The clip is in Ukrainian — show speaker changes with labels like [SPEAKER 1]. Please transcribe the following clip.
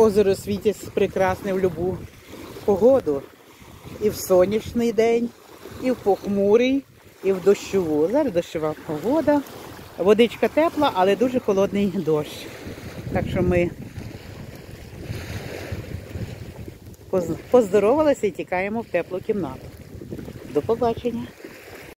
[SPEAKER 1] Озеро світить прекрасне в любу погоду. І в сонячний день, і в похмурий, і в дощову. Зараз дощова погода. Водичка тепла, але дуже холодний дощ. Так що ми поздоровалися і тікаємо в теплу кімнату. До побачення.